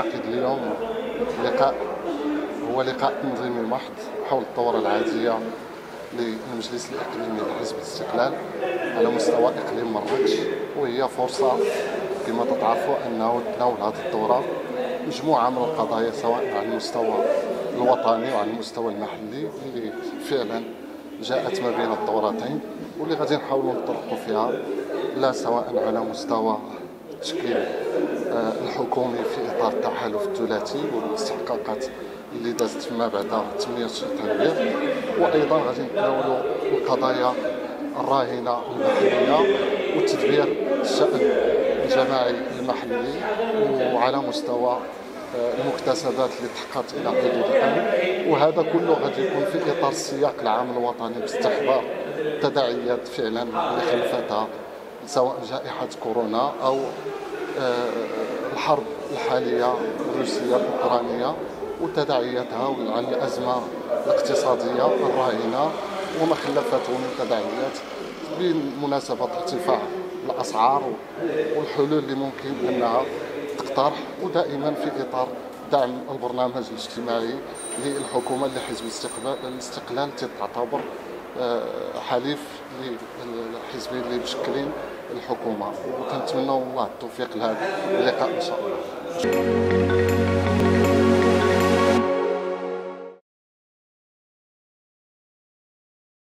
اليوم لقاء هو لقاء تنظيمي محض حول الدورة العادية للمجلس الإقليمي لحزب الاستقلال على مستوى إقليم مراكش. وهي فرصة كما تتعرفوا أنه تناول هذه الدورة مجموعة من القضايا سواء على المستوى الوطني وعلى المستوى المحلي اللي فعلا جاءت ما بين الدورتين واللي غادي نحاولوا نطرقوا فيها لا سواء على مستوى التشكيل. آه، الحكومي في إطار التحالف الثلاثي والاستحقاقات اللي دازت فيما بعد تنميه التنوير وأيضا غادي نتناولوا القضايا الراهنة المحليه وتدبير الشأن الجماعي المحلي وعلى مستوى آه، المكتسبات اللي تحققت إلى حدود الان وهذا كله غادي يكون في إطار السياق العام الوطني باستحضار تداعيات فعلا اللي خلفتها سواء جائحة كورونا أو الحرب الحالية الروسية الأوكرانية وتداعياتها على الأزمة الاقتصادية الراهنة وما خلفته من تداعيات بمناسبة ارتفاع الأسعار والحلول اللي ممكن أنها تقترح ودائما في إطار دعم البرنامج الاجتماعي للحكومة اللي حزب الاستقلال تعتبر آه، حليف للحزبين اللي مشكلين الحكومة. وكنتمنوا الله التوفيق لهذا اللقاء إن شاء الله.